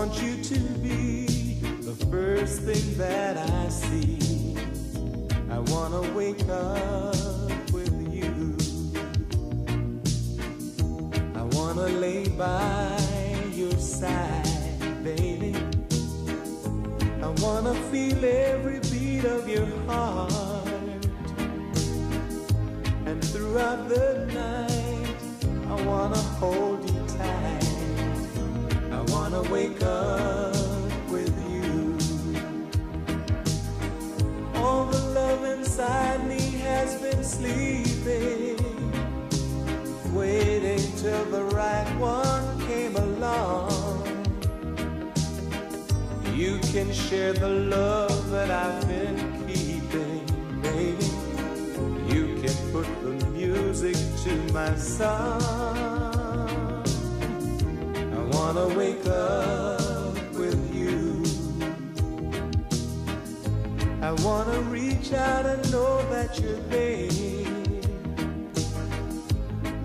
want you to be the first thing that I see. I wanna wake up with you. I wanna lay by your side, baby. I wanna feel every beat of your heart. And throughout the night, share the love that I've been keeping, baby. You can put the music to my song. I wanna wake up I wanna reach out and know that you're there.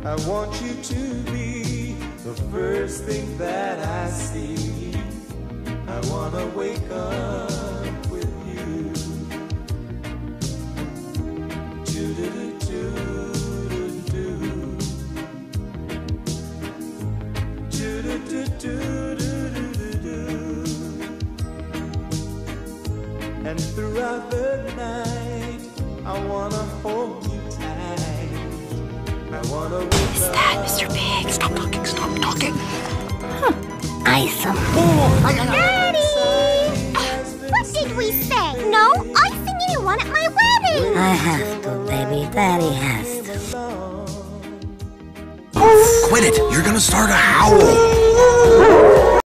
I want you to be the first thing that I see. I wanna wake up with you. Do-do-do-do-do-do. Do-do-do-do-do-do-do. And throughout the night, I wanna hold you tight. I wanna wake up. That, Mr. Big. Stop talking, stop talking. Isom. Daddy! What did we say? No icing anyone at my wedding! I have to, baby. Daddy has to. Quit it, you're gonna start a howl.